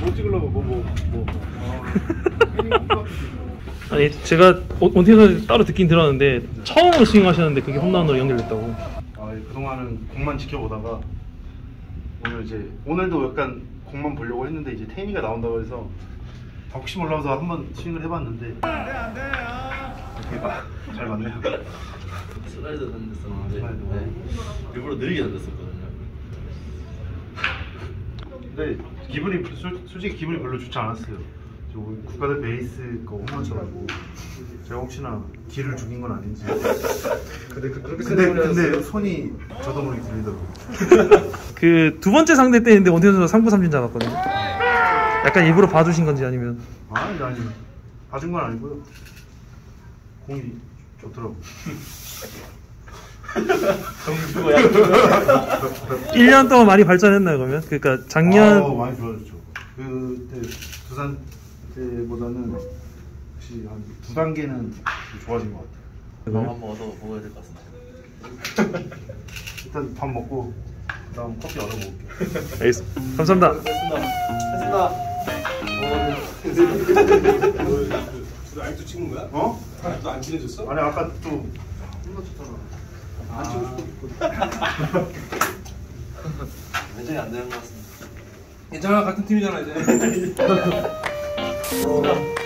뭐 뭐 뭐. 아니 제가 원태에서 따로 듣긴 들었는데 처음으로 스윙하셨는데 그게 홈런으로 연결됐다고. 아, 그동안은 공만 지켜보다가 오늘 이제 오늘도 약간 공만 보려고 했는데 이제 태미가 나온다고 해서 혹시 몰라서 한번 스윙을 해봤는데 대박 잘 맞네요. 슬라이드 던졌었는데 아, 슬라이드. 네. 일부러 느리게 던졌었거든요. 근데 기분이 솔, 솔직히 기분이 별로 좋지 않았어요. 저 오늘 국가대 베이스 거 홈런 쳐가지고 제가 혹시나 길을 죽인 건 아닌지. 근데 그, 그렇게 근데 근데. 손이 저도 모르게 들리더라고요. 그 두 번째 상대 때 했는데 원태 선수가 3구 3진 잡았거든요. 약간 일부러 봐주신 건지 아니면 아니 아니 봐준 건 아니고요. 공이 좋더라고. 1년 동안 많이 발전했나요 그러면? 그러니까 작년 아, 많이 좋아졌죠. 그때 두산 때보다는 혹시 한 두 단계는 좋아진 것 같아요. 밥 한번 얻어 먹어야 될 것 같습니다. 일단 밥 먹고 그다음 커피 얻어 먹을게요. 알겠습니다. 감사합니다. 됐습니다. 너 아직도 찍는 거야? 어? 아직도 안 친해졌어? 아니 아까 또 혼났잖아. 안 찍고 매장이 안 되는 것 같습니다. 괜찮아 같은 팀이잖아 이제.